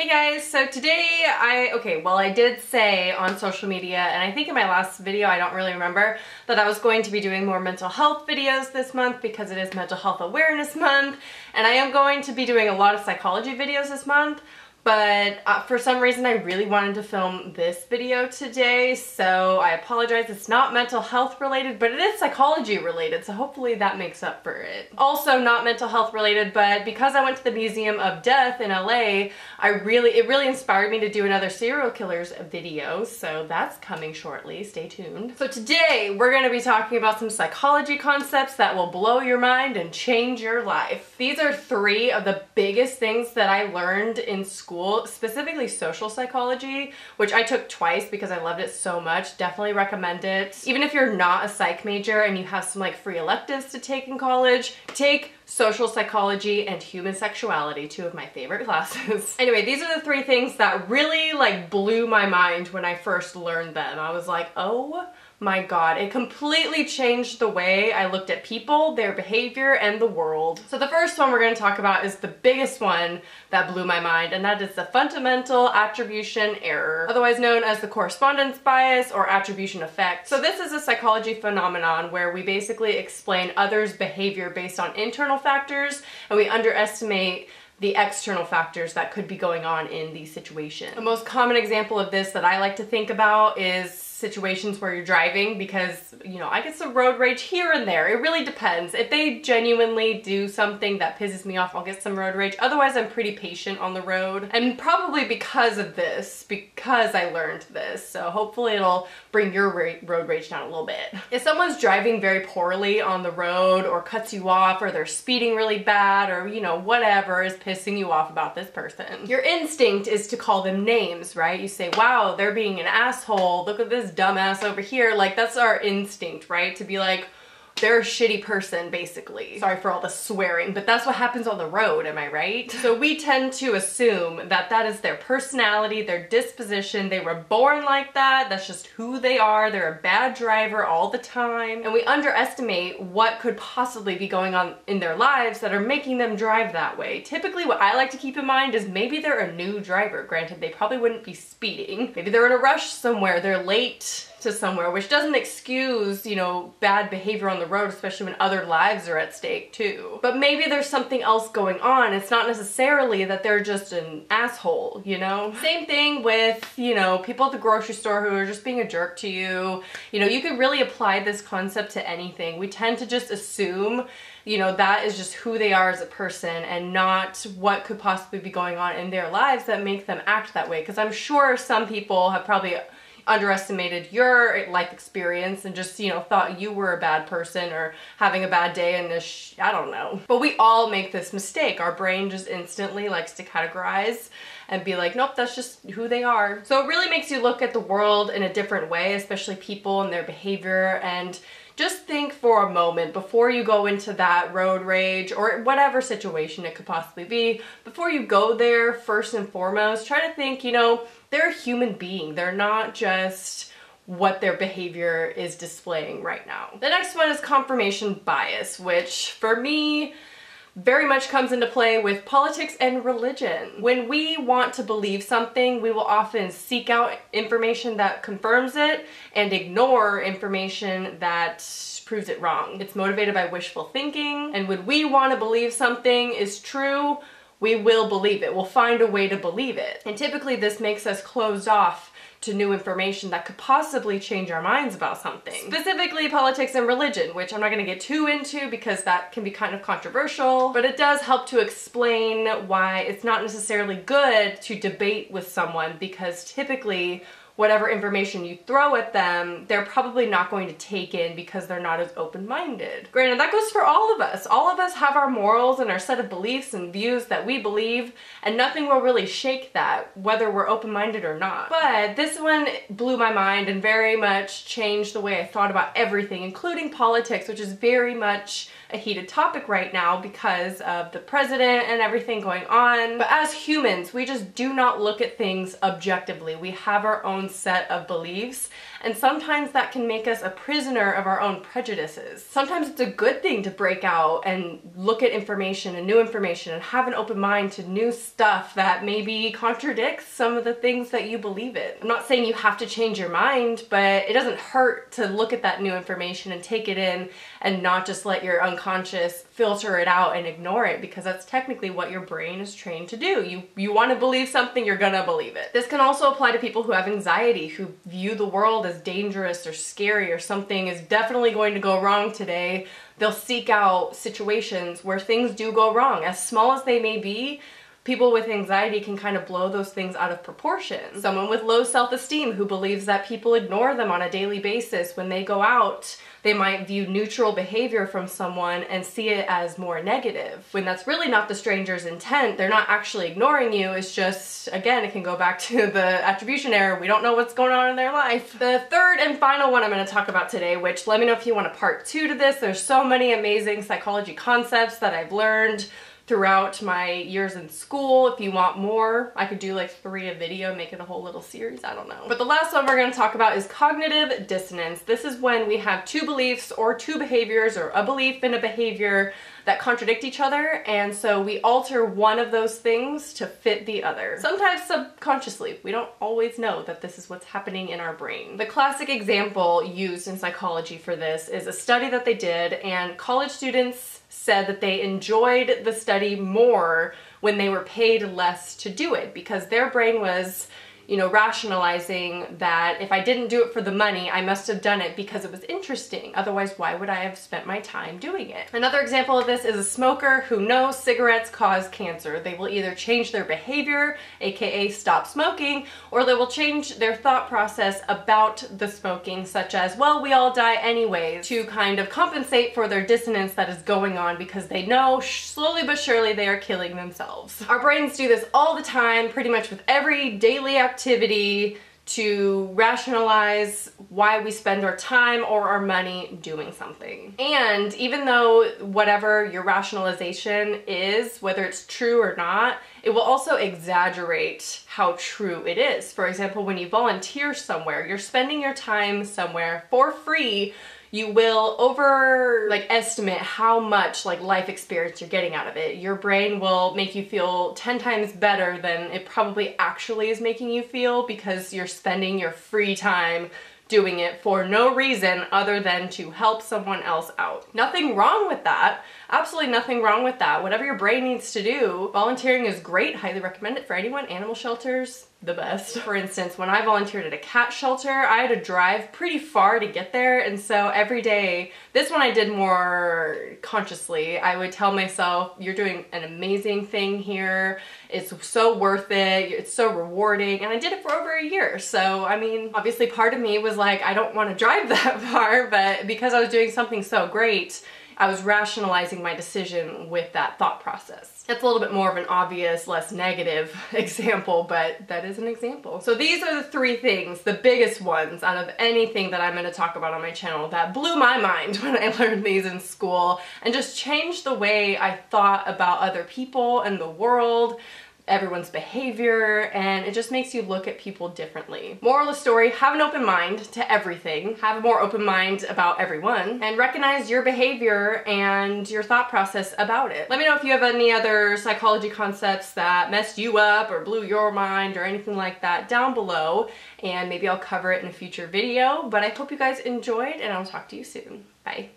Hey guys, so today I, okay, well I did say on social media, and I think in my last video, I don't really remember, that I was going to be doing more mental health videos this month because it is Mental Health Awareness Month, and I am going to be doing a lot of psychology videos this month, but uh, for some reason I really wanted to film this video today, so I apologize. It's not mental health related, but it is psychology related, so hopefully that makes up for it. Also not mental health related, but because I went to the Museum of Death in LA, I really, it really inspired me to do another serial killers video, so that's coming shortly. Stay tuned. So today we're going to be talking about some psychology concepts that will blow your mind and change your life. These are three of the biggest things that I learned in school school, specifically social psychology, which I took twice because I loved it so much. Definitely recommend it. Even if you're not a psych major and you have some like free electives to take in college, take social psychology and human sexuality, two of my favorite classes. anyway, these are the three things that really like blew my mind when I first learned them. I was like, oh my god, it completely changed the way I looked at people, their behavior, and the world. So the first one we're going to talk about is the biggest one that blew my mind, and that is the fundamental attribution error, otherwise known as the correspondence bias or attribution effect. So this is a psychology phenomenon where we basically explain others' behavior based on internal factors, and we underestimate the external factors that could be going on in the situation. The most common example of this that I like to think about is situations where you're driving because, you know, I get some road rage here and there. It really depends. If they genuinely do something that pisses me off, I'll get some road rage. Otherwise, I'm pretty patient on the road. And probably because of this, because I learned this. So hopefully it'll bring your road rage down a little bit. If someone's driving very poorly on the road or cuts you off or they're speeding really bad or, you know, whatever is pissing you off about this person, your instinct is to call them names, right? You say, wow, they're being an asshole. Look at this dumbass over here. Like that's our instinct, right? To be like, they're a shitty person basically. Sorry for all the swearing, but that's what happens on the road, am I right? So we tend to assume that that is their personality, their disposition, they were born like that, that's just who they are, they're a bad driver all the time, and we underestimate what could possibly be going on in their lives that are making them drive that way. Typically what I like to keep in mind is maybe they're a new driver. Granted, they probably wouldn't be speeding. Maybe they're in a rush somewhere, they're late to somewhere, which doesn't excuse, you know, bad behavior on the road, especially when other lives are at stake too. But maybe there's something else going on. It's not necessarily that they're just an asshole, you know? Same thing with, you know, people at the grocery store who are just being a jerk to you. You know, you could really apply this concept to anything. We tend to just assume you know, that is just who they are as a person and not what could possibly be going on in their lives that make them act that way. Because I'm sure some people have probably underestimated your life experience and just, you know, thought you were a bad person or having a bad day and this, I don't know. But we all make this mistake. Our brain just instantly likes to categorize and be like, nope, that's just who they are. So it really makes you look at the world in a different way, especially people and their behavior and just think for a moment before you go into that road rage or whatever situation it could possibly be, before you go there, first and foremost, try to think, you know, they're a human being. They're not just what their behavior is displaying right now. The next one is confirmation bias, which for me, very much comes into play with politics and religion. When we want to believe something, we will often seek out information that confirms it and ignore information that proves it wrong. It's motivated by wishful thinking, and when we want to believe something is true, we will believe it. We'll find a way to believe it. And typically this makes us closed off to new information that could possibly change our minds about something. Specifically politics and religion, which I'm not gonna get too into because that can be kind of controversial, but it does help to explain why it's not necessarily good to debate with someone because typically whatever information you throw at them, they're probably not going to take in because they're not as open-minded. Granted, that goes for all of us. All of us have our morals and our set of beliefs and views that we believe, and nothing will really shake that, whether we're open-minded or not. But this one blew my mind and very much changed the way I thought about everything, including politics, which is very much a heated topic right now because of the president and everything going on. But as humans, we just do not look at things objectively. We have our own set of beliefs, and sometimes that can make us a prisoner of our own prejudices. Sometimes it's a good thing to break out and look at information and new information and have an open mind to new stuff that maybe contradicts some of the things that you believe in. I'm not saying you have to change your mind, but it doesn't hurt to look at that new information and take it in and not just let your unconscious filter it out and ignore it because that's technically what your brain is trained to do. You you want to believe something, you're gonna believe it. This can also apply to people who have anxiety, who view the world as dangerous or scary or something is definitely going to go wrong today. They'll seek out situations where things do go wrong, as small as they may be people with anxiety can kind of blow those things out of proportion. Someone with low self-esteem who believes that people ignore them on a daily basis when they go out, they might view neutral behavior from someone and see it as more negative. When that's really not the stranger's intent, they're not actually ignoring you, it's just, again, it can go back to the attribution error. We don't know what's going on in their life. The third and final one I'm gonna talk about today, which let me know if you want a part two to this. There's so many amazing psychology concepts that I've learned throughout my years in school. If you want more, I could do like three a video, make it a whole little series, I don't know. But the last one we're gonna talk about is cognitive dissonance. This is when we have two beliefs or two behaviors or a belief and a behavior that contradict each other and so we alter one of those things to fit the other. Sometimes subconsciously. We don't always know that this is what's happening in our brain. The classic example used in psychology for this is a study that they did and college students said that they enjoyed the study more when they were paid less to do it because their brain was you know, rationalizing that if I didn't do it for the money, I must have done it because it was interesting. Otherwise, why would I have spent my time doing it? Another example of this is a smoker who knows cigarettes cause cancer. They will either change their behavior, aka stop smoking, or they will change their thought process about the smoking, such as, well, we all die anyways, to kind of compensate for their dissonance that is going on because they know slowly but surely they are killing themselves. Our brains do this all the time, pretty much with every daily activity activity to rationalize why we spend our time or our money doing something. And even though whatever your rationalization is, whether it's true or not, it will also exaggerate how true it is. For example, when you volunteer somewhere, you're spending your time somewhere for free you will over like estimate how much like life experience you're getting out of it. Your brain will make you feel 10 times better than it probably actually is making you feel because you're spending your free time doing it for no reason other than to help someone else out. Nothing wrong with that. Absolutely nothing wrong with that. Whatever your brain needs to do, volunteering is great. Highly recommend it for anyone. Animal shelters, the best. For instance, when I volunteered at a cat shelter, I had to drive pretty far to get there and so every day, this one I did more consciously, I would tell myself, you're doing an amazing thing here, it's so worth it, it's so rewarding, and I did it for over a year. So, I mean, obviously part of me was like, I don't want to drive that far, but because I was doing something so great, I was rationalizing my decision with that thought process. That's a little bit more of an obvious, less negative example, but that is an example. So these are the three things, the biggest ones out of anything that I'm gonna talk about on my channel that blew my mind when I learned these in school and just changed the way I thought about other people and the world, everyone's behavior, and it just makes you look at people differently. Moral of the story, have an open mind to everything, have a more open mind about everyone, and recognize your behavior and your thought process about it. Let me know if you have any other psychology concepts that messed you up or blew your mind or anything like that down below, and maybe I'll cover it in a future video, but I hope you guys enjoyed, and I'll talk to you soon. Bye.